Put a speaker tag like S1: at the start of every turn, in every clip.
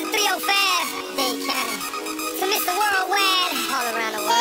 S1: Mr. 305, Dade County. To Mr. Worldwide, all around the world.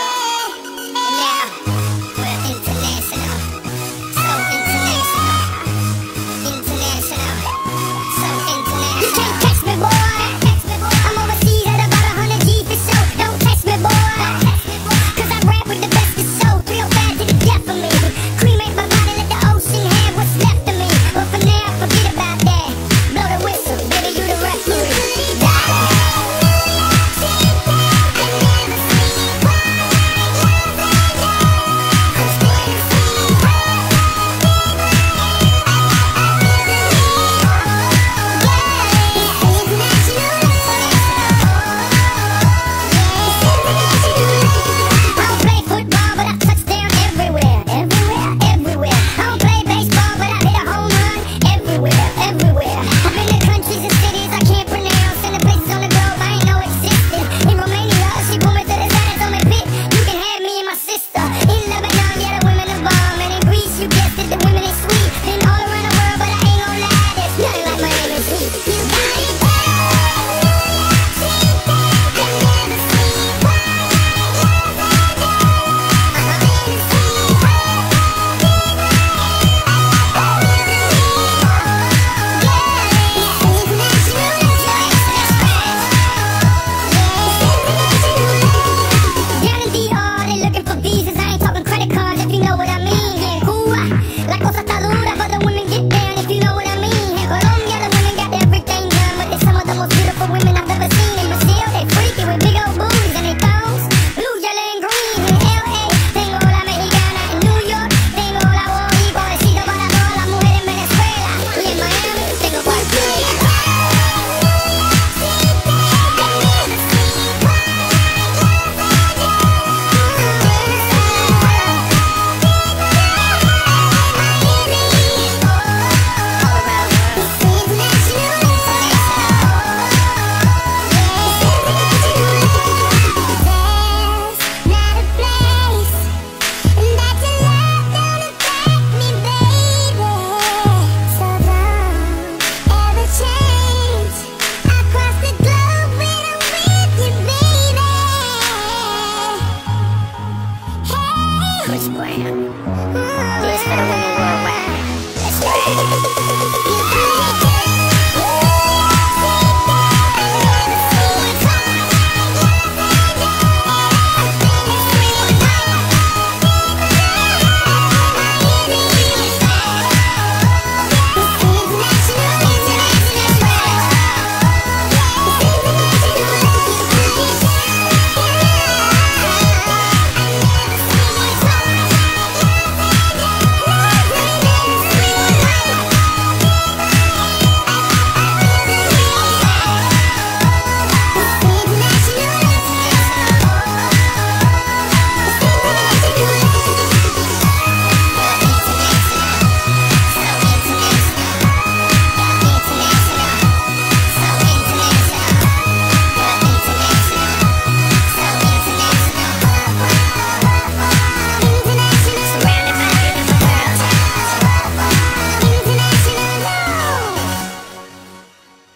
S1: Oh!